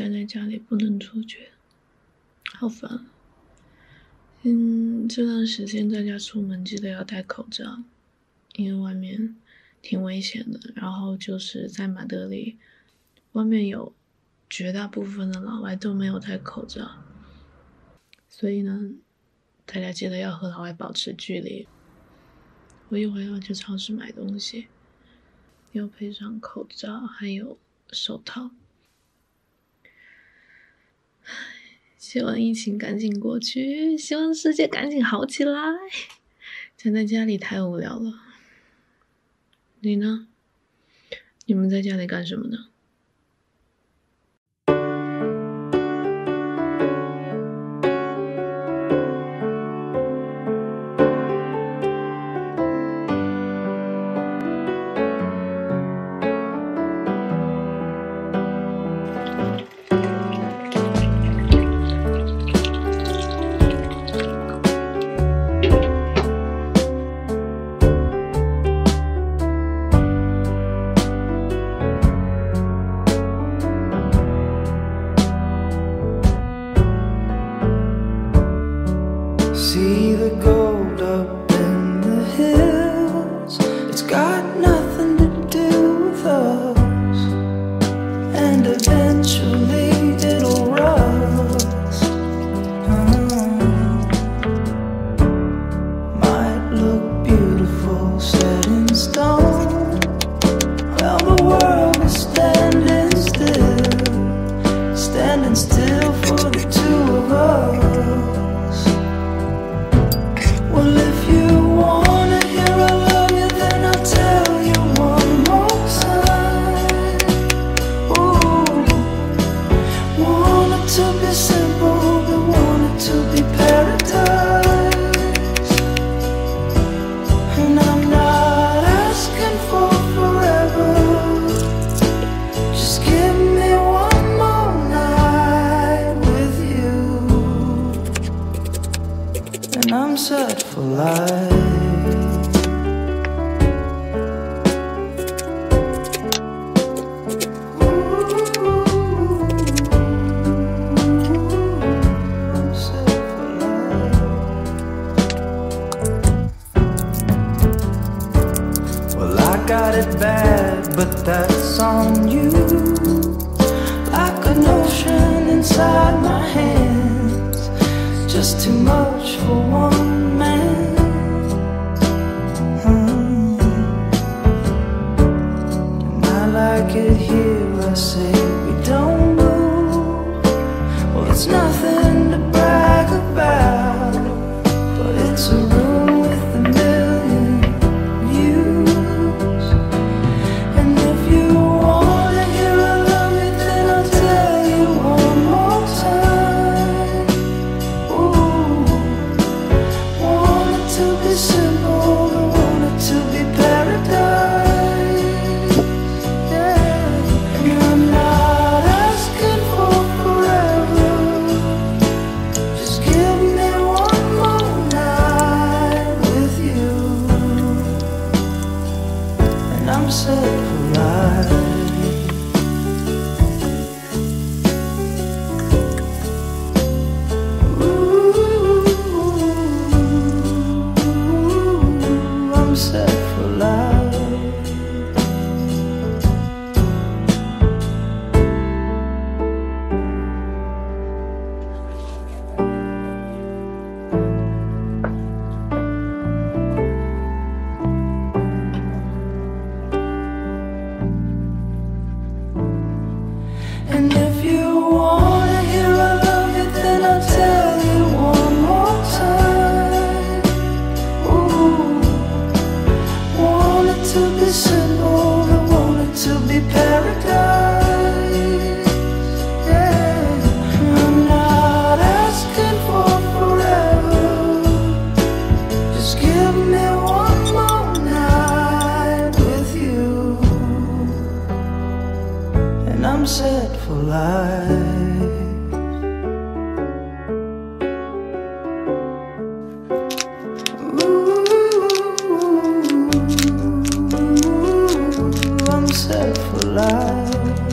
宅在家里不能出去，好烦。嗯，这段时间大家出门记得要戴口罩，因为外面挺危险的。然后就是在马德里，外面有绝大部分的老外都没有戴口罩，所以呢，大家记得要和老外保持距离。我一会儿要去超市买东西，要配上口罩还有手套。希望疫情赶紧过去，希望世界赶紧好起来。宅在家里太无聊了。你呢？你们在家里干什么呢？See the gold up say for life.